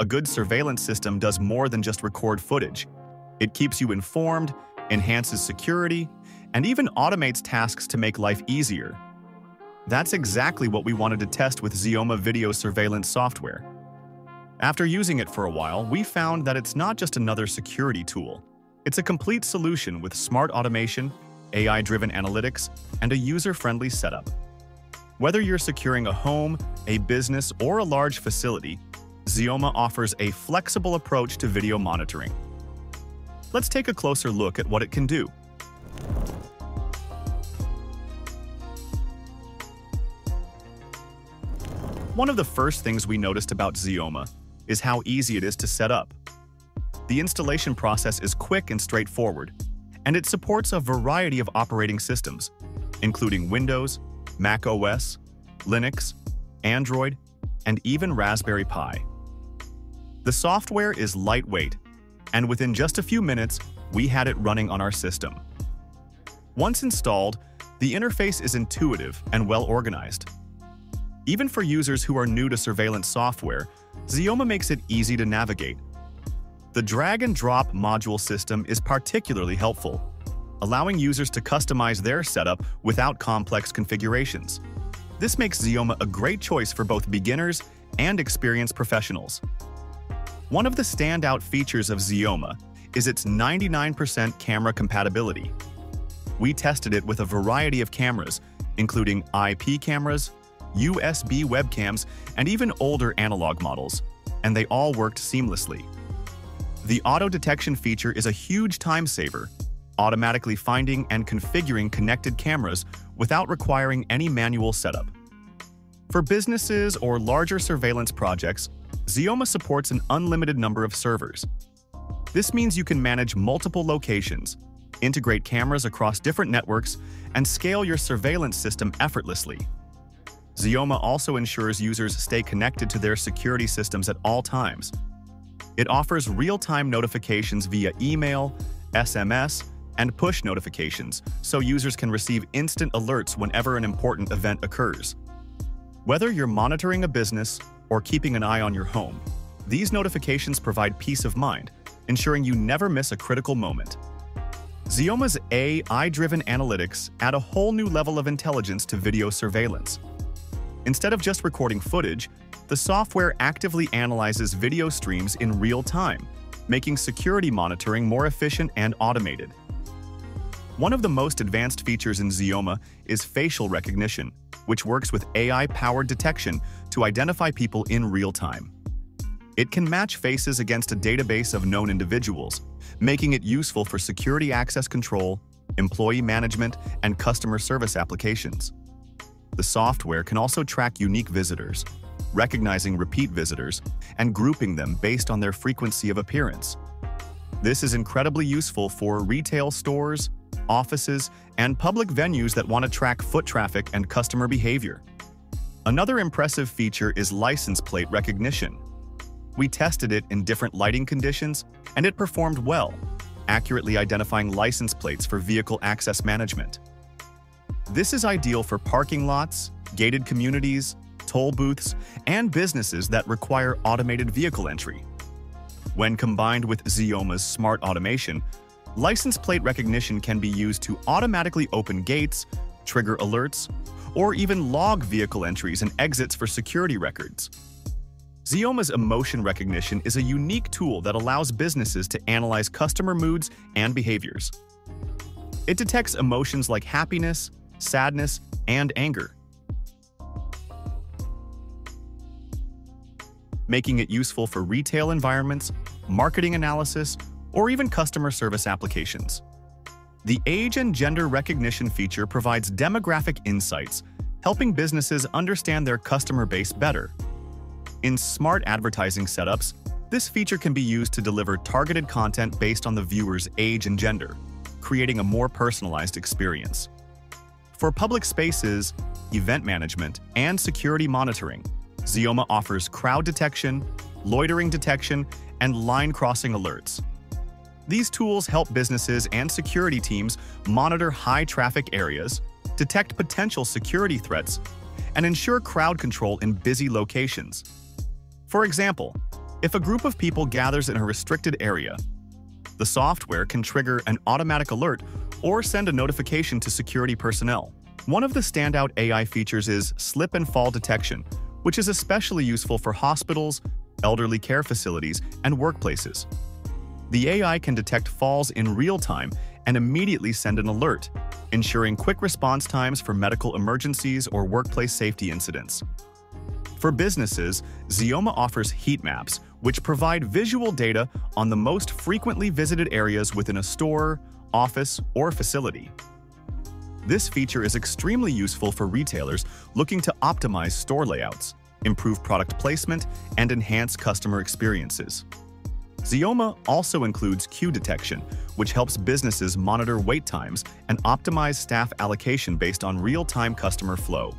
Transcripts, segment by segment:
A good surveillance system does more than just record footage. It keeps you informed, enhances security, and even automates tasks to make life easier. That's exactly what we wanted to test with Xeoma video surveillance software. After using it for a while, we found that it's not just another security tool. It's a complete solution with smart automation, AI-driven analytics, and a user-friendly setup. Whether you're securing a home, a business, or a large facility, Xeoma offers a flexible approach to video monitoring. Let's take a closer look at what it can do. One of the first things we noticed about Xeoma is how easy it is to set up. The installation process is quick and straightforward, and it supports a variety of operating systems, including Windows, Mac OS, Linux, Android, and even Raspberry Pi. The software is lightweight, and within just a few minutes, we had it running on our system. Once installed, the interface is intuitive and well organized. Even for users who are new to surveillance software, Xeoma makes it easy to navigate. The drag-and-drop module system is particularly helpful, allowing users to customize their setup without complex configurations. This makes Xeoma a great choice for both beginners and experienced professionals. One of the standout features of Xeoma is its 99% camera compatibility. We tested it with a variety of cameras, including IP cameras, USB webcams, and even older analog models, and they all worked seamlessly. The auto detection feature is a huge time saver, automatically finding and configuring connected cameras without requiring any manual setup. For businesses or larger surveillance projects, Xeoma supports an unlimited number of servers. This means you can manage multiple locations, integrate cameras across different networks, and scale your surveillance system effortlessly. Xeoma also ensures users stay connected to their security systems at all times. It offers real-time notifications via email, SMS, and push notifications, so users can receive instant alerts whenever an important event occurs. Whether you're monitoring a business or keeping an eye on your home, these notifications provide peace of mind, ensuring you never miss a critical moment. Xeoma's AI-driven analytics add a whole new level of intelligence to video surveillance. Instead of just recording footage, the software actively analyzes video streams in real time, making security monitoring more efficient and automated. One of the most advanced features in Xeoma is facial recognition, which works with AI-powered detection to identify people in real time. It can match faces against a database of known individuals, making it useful for security access control, employee management, and customer service applications. The software can also track unique visitors, recognizing repeat visitors, and grouping them based on their frequency of appearance. This is incredibly useful for retail stores, offices, and public venues that want to track foot traffic and customer behavior. Another impressive feature is license plate recognition. We tested it in different lighting conditions, and it performed well, accurately identifying license plates for vehicle access management. This is ideal for parking lots, gated communities, toll booths, and businesses that require automated vehicle entry. When combined with Xeoma's smart automation, license plate recognition can be used to automatically open gates, trigger alerts, or even log vehicle entries and exits for security records. Xeoma's emotion recognition is a unique tool that allows businesses to analyze customer moods and behaviors. It detects emotions like happiness, sadness, and anger, making it useful for retail environments, marketing analysis, or even customer service applications. The age and gender recognition feature provides demographic insights, helping businesses understand their customer base better. In smart advertising setups, this feature can be used to deliver targeted content based on the viewer's age and gender, creating a more personalized experience. For public spaces, event management, and security monitoring, Xeoma offers crowd detection, loitering detection, and line crossing alerts, these tools help businesses and security teams monitor high-traffic areas, detect potential security threats, and ensure crowd control in busy locations. For example, If a group of people gathers in a restricted area, the software can trigger an automatic alert or send a notification to security personnel. One of the standout AI features is slip and fall detection, which is especially useful for hospitals, elderly care facilities, and workplaces. The AI can detect falls in real time and immediately send an alert, ensuring quick response times for medical emergencies or workplace safety incidents. For businesses, Xeoma offers heat maps, which provide visual data on the most frequently visited areas within a store, office, or facility. This feature is extremely useful for retailers looking to optimize store layouts, improve product placement, and enhance customer experiences. Xeoma also includes queue detection, which helps businesses monitor wait times and optimize staff allocation based on real-time customer flow.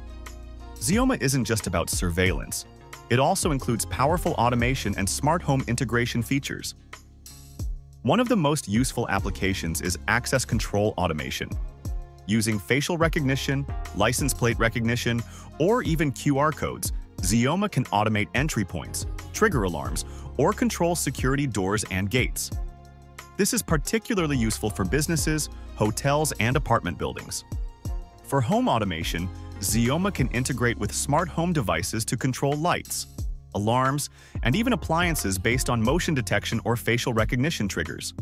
Xeoma isn't just about surveillance. It also includes powerful automation and smart home integration features. One of the most useful applications is access control automation, Using facial recognition, license plate recognition, or even QR codes, Xeoma can automate entry points, trigger alarms, or control security doors and gates. This is particularly useful for businesses, hotels, and apartment buildings. For home automation, Xeoma can integrate with smart home devices to control lights, alarms, and even appliances based on motion detection or facial recognition triggers.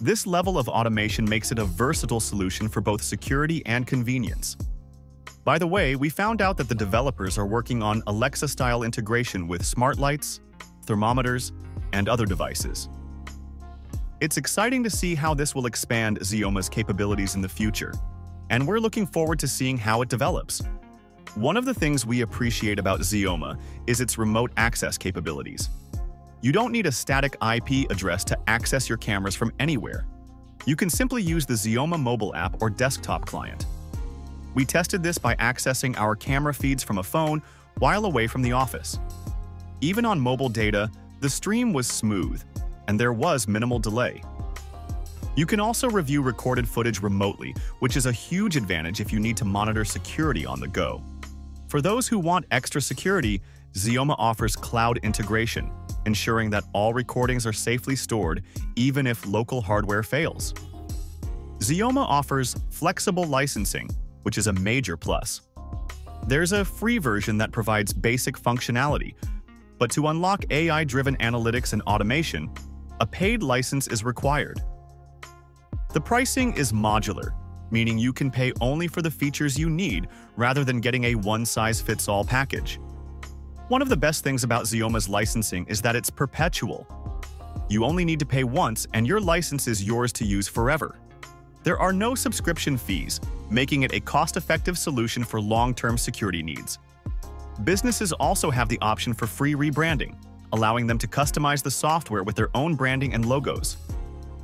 This level of automation makes it a versatile solution for both security and convenience. By the way, we found out that the developers are working on Alexa-style integration with smart lights, thermometers, and other devices. It's exciting to see how this will expand Xeoma's capabilities in the future, and we're looking forward to seeing how it develops. One of the things we appreciate about Xeoma is its remote access capabilities. You don't need a static IP address to access your cameras from anywhere. You can simply use the Xeoma mobile app or desktop client. We tested this by accessing our camera feeds from a phone while away from the office. Even on mobile data, the stream was smooth, and there was minimal delay. You can also review recorded footage remotely, which is a huge advantage if you need to monitor security on the go. For those who want extra security, Xeoma offers cloud integration, ensuring that all recordings are safely stored even if local hardware fails. Xeoma offers flexible licensing, which is a major plus. There's a free version that provides basic functionality, but to unlock AI-driven analytics and automation, a paid license is required. The pricing is modular, meaning you can pay only for the features you need rather than getting a one-size-fits-all package. One of the best things about Xeoma's licensing is that it's perpetual. You only need to pay once and your license is yours to use forever. There are no subscription fees, making it a cost-effective solution for long-term security needs. Businesses also have the option for free rebranding, allowing them to customize the software with their own branding and logos.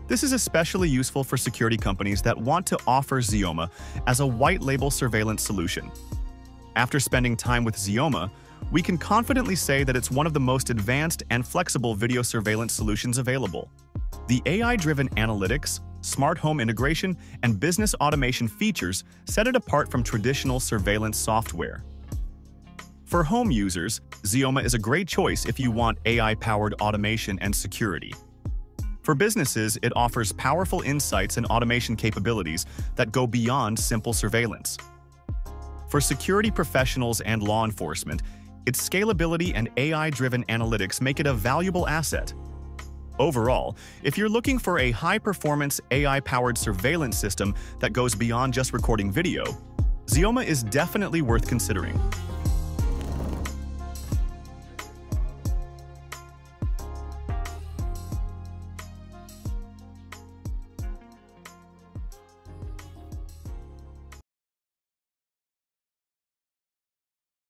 This is especially useful for security companies that want to offer Xeoma as a white-label surveillance solution. After spending time with Xeoma, we can confidently say that it's one of the most advanced and flexible video surveillance solutions available. The AI-driven analytics, smart home integration, and business automation features set it apart from traditional surveillance software. For home users, Xeoma is a great choice if you want AI-powered automation and security. For businesses, it offers powerful insights and automation capabilities that go beyond simple surveillance. For security professionals and law enforcement, its scalability and AI-driven analytics make it a valuable asset. Overall, if you're looking for a high-performance AI-powered surveillance system that goes beyond just recording video, Xeoma is definitely worth considering.